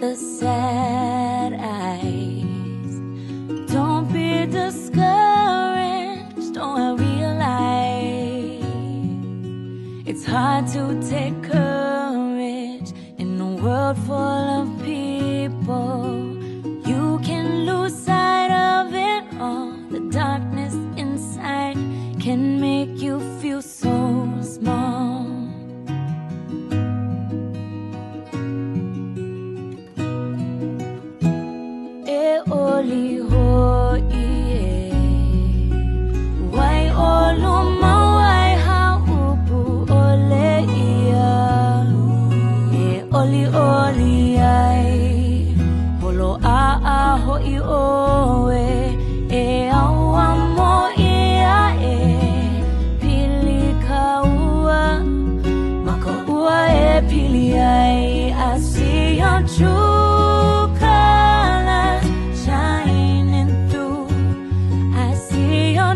the sad eyes. Don't be discouraged, don't I realize it's hard to take courage in a world full of people. You can lose sight of it all. The darkness inside can make you feel so oli ho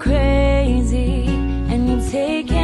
crazy and you take it